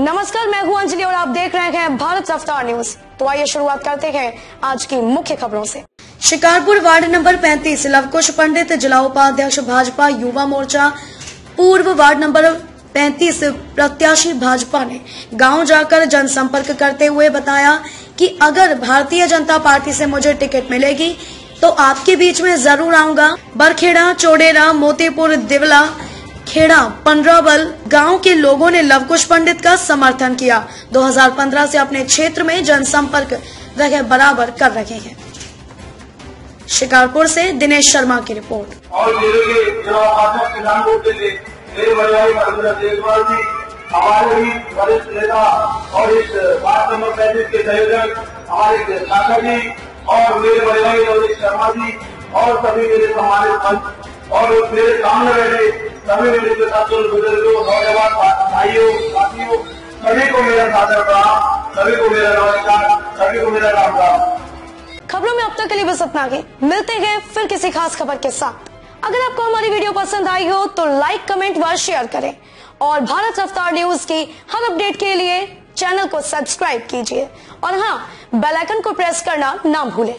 नमस्कार, मैं हूँ अंजलि और आप देख रहे हैं भारत रफ्तार न्यूज़। तो आइए शुरुआत करते हैं आज की मुख्य खबरों से। शिकारपुर वार्ड नंबर 35 लवकुश पंडित, जिला उपाध्यक्ष भाजपा युवा मोर्चा। पूर्व वार्ड नंबर 35 प्रत्याशी भाजपा ने गाँव जाकर जनसंपर्क करते हुए बताया कि अगर भारतीय जनता पार्टी से मुझे टिकट मिलेगी तो आपके बीच में ज़रूर आऊँगा। बरखेड़ा, चोडेरा, मोतीपुर, दिवला खेड़ा पंद्रावल गाँव के लोगों ने लवकुश पंडित का समर्थन किया। 2015 से अपने क्षेत्र में जनसंपर्क वह बराबर कर रहे हैं। शिकारपुर से दिनेश शर्मा की रिपोर्ट। और ज़िले के के लिए मेरे हमारे भी वरिष्ठ नेता और इस वार्ड नंबर पैंतीस के संयोजक, हमारे शाखा जी और मेरे बड़े भाई शर्मा जी और सभी मेरे सम्मानित और मेरे सामने बैठे, सभी मेरे के साथियों बुज़ुर्गों नौजवान भाइयों, साथियों, सभी को मेरा सादर प्रणाम, सभी को मेरा नमस्कार, सभी को मेरा राम राम। खबरों में अब तक के लिए बस इतना ही मिलते हैं फिर किसी खास खबर के साथ। अगर आपको हमारी वीडियो पसंद आई हो तो लाइक कमेंट व शेयर करें। और भारत रफ्तार न्यूज़ की हर अपडेट के लिए चैनल को सब्सक्राइब कीजिए। और हाँ बेल आइकन को प्रेस करना ना भूलें।